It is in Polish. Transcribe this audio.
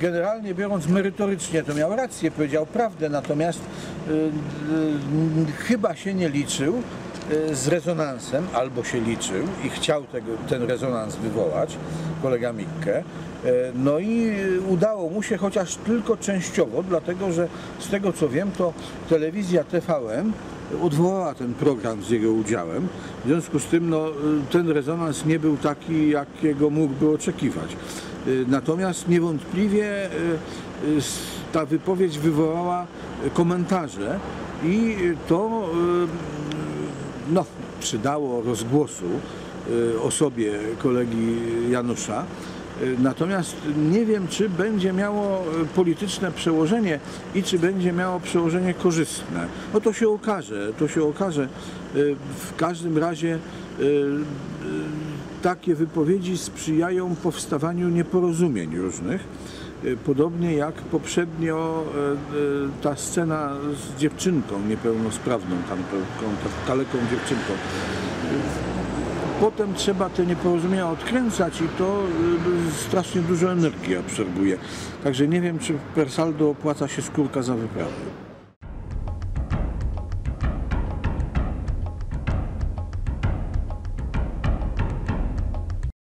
generalnie biorąc merytorycznie to miał rację, powiedział prawdę, natomiast y, y, chyba się nie liczył y, z rezonansem, albo się liczył i chciał tego, ten rezonans wywołać, kolega Mikke. No i udało mu się, chociaż tylko częściowo, dlatego że z tego co wiem, to telewizja TVN odwołała ten program z jego udziałem. W związku z tym no, ten rezonans nie był taki, jakiego mógłby oczekiwać. Y, Natomiast niewątpliwie y, y, ta wypowiedź wywołała komentarze i to no, przydało rozgłosu osobie kolegi Janusza. Natomiast nie wiem, czy będzie miało polityczne przełożenie i czy będzie miało przełożenie korzystne. No to się okaże, to się okaże. W każdym razie takie wypowiedzi sprzyjają powstawaniu nieporozumień różnych. Y, Podobnie jak poprzednio y, y, ta scena z dziewczynką niepełnosprawną, tam kaleką dziewczynką. Potem trzeba te nieporozumienia odkręcać i to strasznie dużo energii absorbuje. Także nie wiem, czy per saldo opłaca się skórka za wyprawę.